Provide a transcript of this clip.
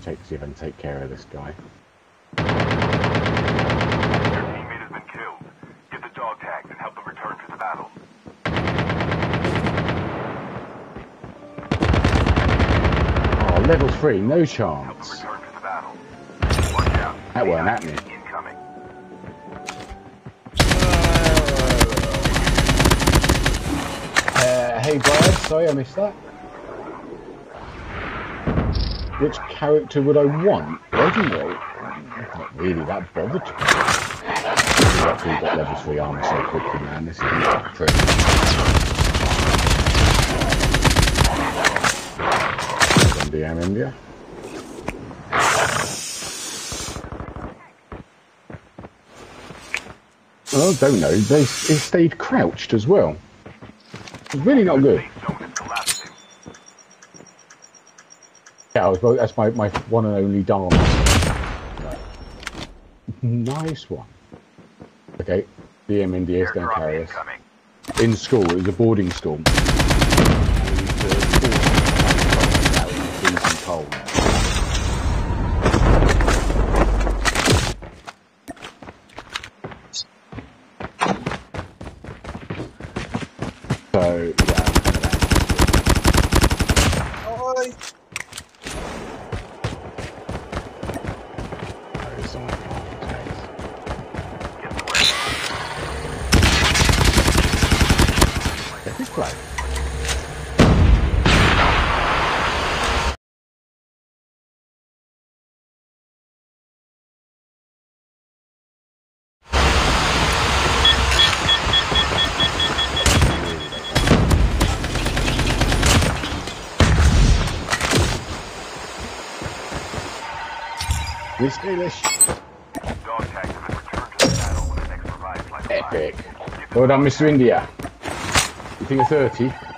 take see if I can take care of this guy. Your teammate has been killed. Get the dog tags and help them return to the battle. Oh, level three, no chance. return to the battle. Watch out. That weren't AI happening. Incoming. Uh, hey Brad, sorry I missed that. Which character would I want? I'm not really that bothered. Actually got level 3 armor so quickly, man. This is pretty. DM India. Oh, don't know. They, it stayed crouched as well. It's really not good. Yeah, I was, that's my, my one and only Dharma. Nice one. Okay, DM India is going to carry us. incoming. In school, it was a boarding school. And, freezing cold. So, yeah. Oi! Revived flight arrives. Epic. Well done, Mr. India. You think a 30?